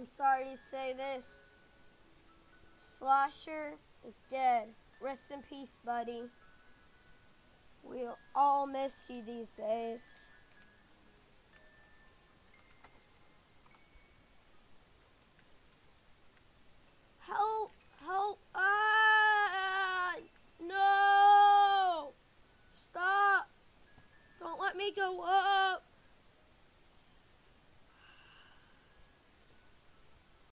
I'm sorry to say this. Slasher is dead. Rest in peace, buddy. We'll all miss you these days. Help! Help! Ah! No! Stop! Don't let me go up!